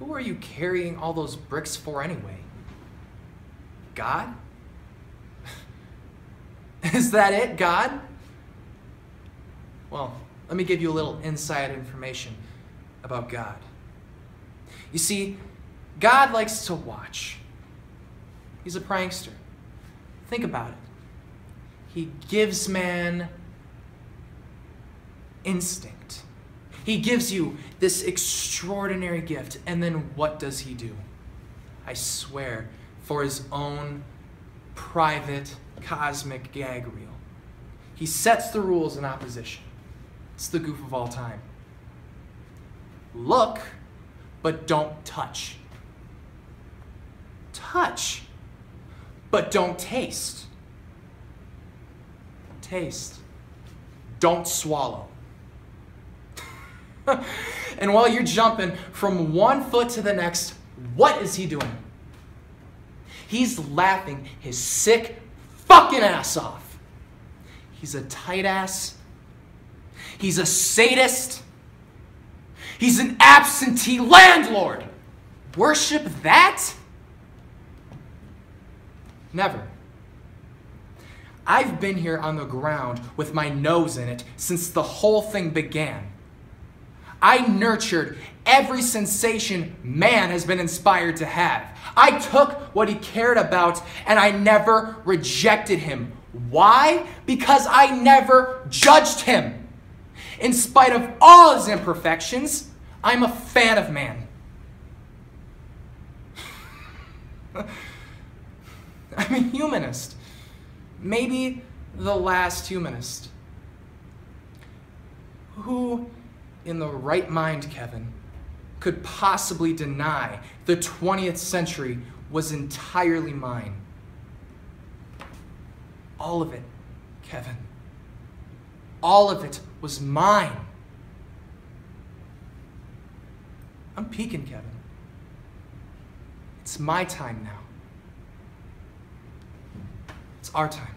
who are you carrying all those bricks for anyway? God? Is that it, God? Well, let me give you a little inside information about God. You see, God likes to watch. He's a prankster. Think about it. He gives man instinct. He gives you this extraordinary gift, and then what does he do? I swear, for his own private cosmic gag reel. He sets the rules in opposition. It's the goof of all time. Look, but don't touch. Touch, but don't taste. Taste. Don't swallow. and while you're jumping from one foot to the next, what is he doing? He's laughing his sick fucking ass off. He's a tight ass. He's a sadist. He's an absentee landlord. Worship that? Never. I've been here on the ground with my nose in it since the whole thing began. I nurtured every sensation man has been inspired to have. I took what he cared about and I never rejected him. Why? Because I never judged him. In spite of all his imperfections, I'm a fan of man. I'm a humanist. Maybe the last humanist. Who in the right mind, Kevin, could possibly deny the 20th century was entirely mine? All of it, Kevin. All of it was mine. I'm peaking, Kevin. It's my time now. It's our time.